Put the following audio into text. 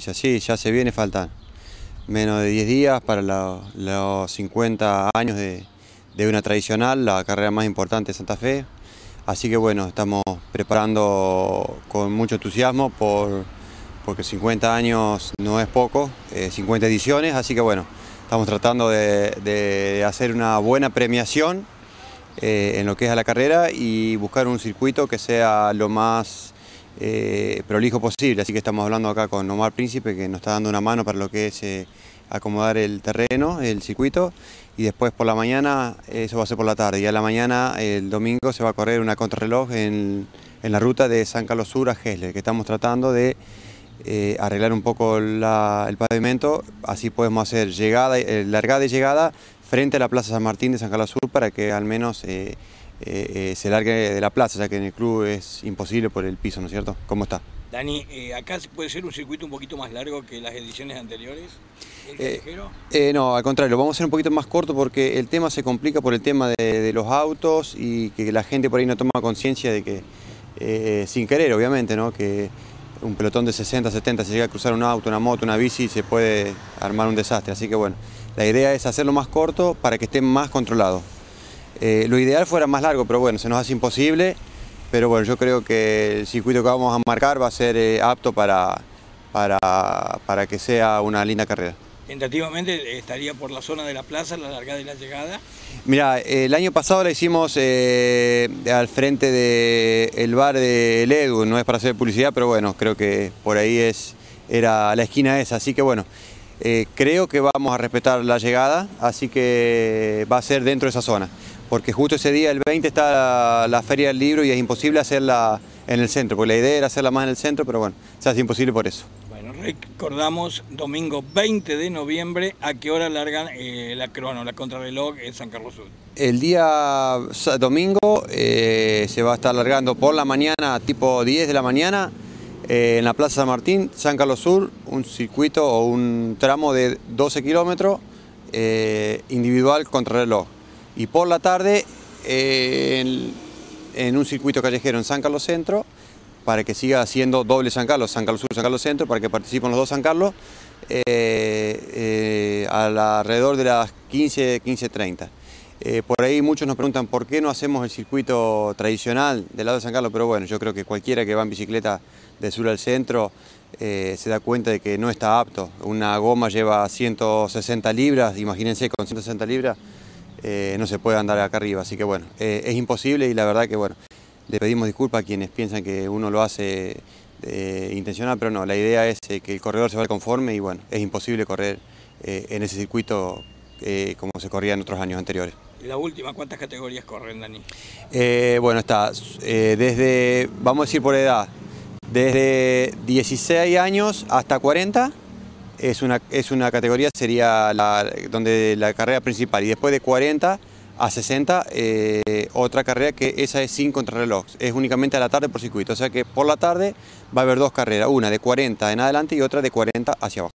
Sí, ya se viene, faltan menos de 10 días para los 50 años de, una tradicional, la carrera más importante de Santa Fe. Así que bueno, estamos preparando con mucho entusiasmo por, porque 50 años no es poco, 50 eh, ediciones, así que bueno, estamos tratando de, hacer una buena premiación eh, en lo que es a la carrera y buscar un circuito que sea lo más eh, prolijo posible, así que estamos hablando acá con Omar Príncipe que nos está dando una mano para lo que es eh, acomodar el terreno, el circuito. Y después por la mañana, eso va a ser por la tarde. Y a la mañana el domingo se va a correr una contrarreloj en, en la ruta de San Carlos Sur a Gesle, que estamos tratando de eh, arreglar un poco el pavimento, así podemos hacer llegada, largada y llegada frente a la Plaza San Martín de San Carlos Sur para que al menos eh, eh, se largue de la plaza, ya que en el club es imposible por el piso, ¿no es cierto? ¿Cómo está? Dani, eh, ¿acá puede ser un circuito un poquito más largo que las ediciones anteriores? no, al contrario, lo vamos a hacer un poquito más corto porque el tema se complica por el tema de, los autos y que la gente por ahí no toma conciencia de que, sin querer obviamente, ¿no? que un pelotón de 60, 70 se llega a cruzar un auto, una moto, una bici, se puede armar un desastre. Así que bueno, la idea es hacerlo más corto para que esté más controlado. Eh, lo ideal fuera más largo, pero bueno, se nos hace imposible. Pero bueno, yo creo que el circuito que vamos a marcar va a ser eh, apto para, para, que sea una linda carrera. Tentativamente estaría por la zona de la plaza, la largada y la llegada. Mira, el año pasado la hicimos eh, al frente del bar de Edu, no es para hacer publicidad, pero bueno, creo que por ahí es, era la esquina esa, así que bueno, creo que vamos a respetar la llegada, así que va a ser dentro de esa zona porque justo ese día, el 20, está la, Feria del Libro y es imposible hacerla en el centro, porque la idea era hacerla más en el centro, pero bueno, se hace imposible por eso. Bueno, recordamos domingo 20 de noviembre, ¿a qué hora largan eh, la crono, la contrarreloj en San Carlos Sur? El día domingo eh, se va a estar largando por la mañana, tipo 10 de la mañana, eh, en la Plaza San Martín, San Carlos Sur, un circuito o un tramo de 12 kilómetros, individual contrarreloj y por la tarde en, un circuito callejero en San Carlos Centro para que siga haciendo doble San Carlos, San Carlos Sur, San Carlos Centro, para que participen los dos San Carlos eh, eh, alrededor de las 15, 15.30. Eh, por ahí muchos nos preguntan por qué no hacemos el circuito tradicional del lado de San Carlos, pero bueno, yo creo que cualquiera que va en bicicleta de sur al centro se da cuenta de que no está apto. Una goma lleva 160 libras, imagínense con 160 libras, eh, no se puede andar acá arriba. Así que bueno, eh, es imposible y la verdad que bueno, le pedimos disculpas a quienes piensan que uno lo hace eh, intencional, pero no, la idea es que el corredor se vaya conforme y bueno, es imposible correr en ese circuito como se corría en otros años anteriores. La última, ¿cuántas categorías corren, Dani? bueno, está desde, vamos a decir por edad, desde 16 años hasta 40 es una, es una categoría, sería la, donde la carrera principal. Y después de 40 a 60 eh, otra carrera que esa es sin contrarreloj, es únicamente a la tarde por circuito, o sea que por la tarde va a haber dos carreras, una de 40 en adelante y otra de 40 hacia abajo.